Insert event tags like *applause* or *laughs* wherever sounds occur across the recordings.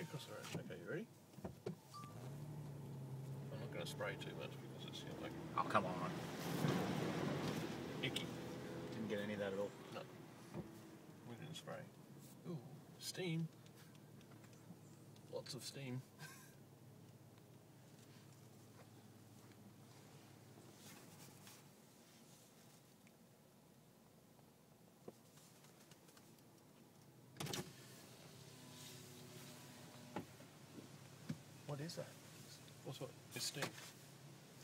spray across the road. Okay, you ready? I'm not going to spray too much because it's you know, like Oh, come on. icky. Didn't get any of that at all. No, we didn't spray. Ooh, steam. Lots of steam. *laughs* What is that? What's what? It's steam.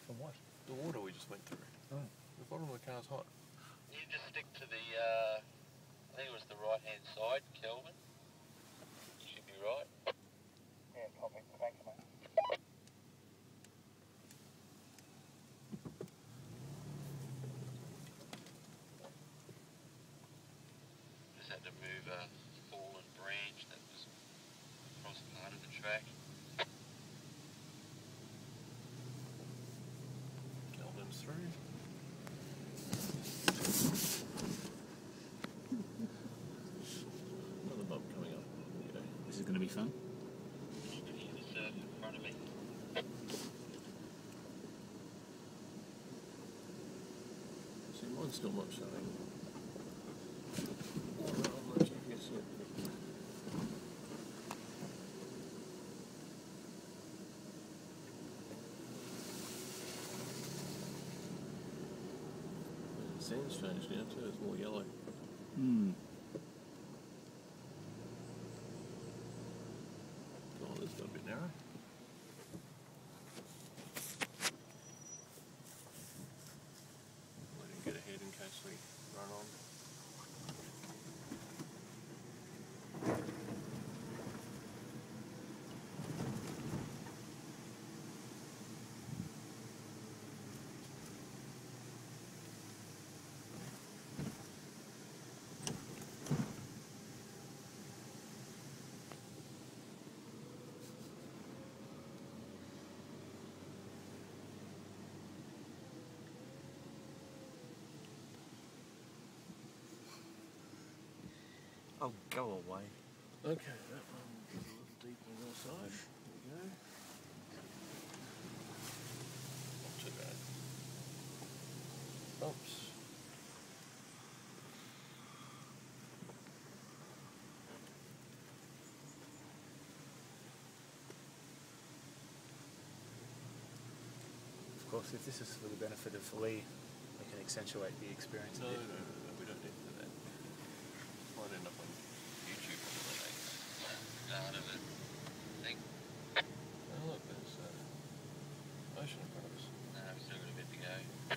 From what? The water we just went through. Oh. The bottom of the car's hot. You just stick to the, uh, I think it was the right hand side, Kelvin. You should be right. Yeah, copy. Thanks, mate. Just had to move a fallen branch that was across part of the track. Kelvin's through. Another bump coming up. Okay. This is going to be fun. You can hear the surf in front of me. See, mine's still not showing. Oh, no, I'm not sure if you can see it. The sand's changed now too, it's more yellow. Hmm. Oh, little bit narrow. Oh, go away. Okay, that one is a little deep on your side. There we go. Not too bad. Bumps. Of course, if this is for the benefit of Lee, we can accentuate the experience No, a bit. no, no, we don't need to do that. Might end up on YouTube or something. Start of it. I think. Oh, look, there's uh, ocean in front of us. No, we've still got a bit to go.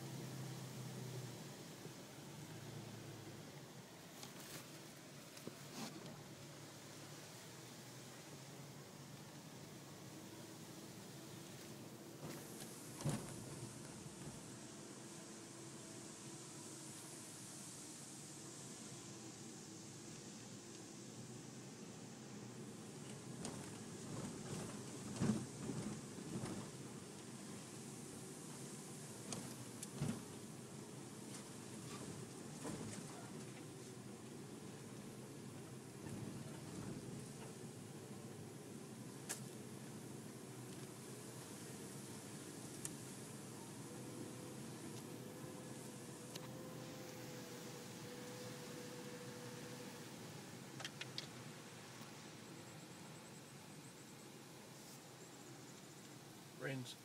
Wrens.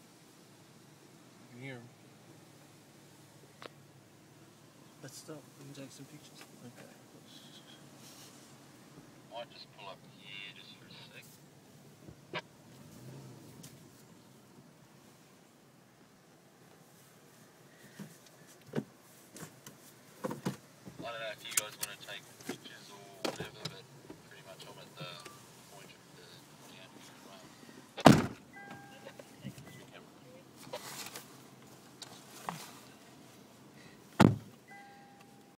You can hear 'em. Let's stop. We can take some pictures. Okay. let's- Might just pull up here just for a sec. I don't know if you guys want to take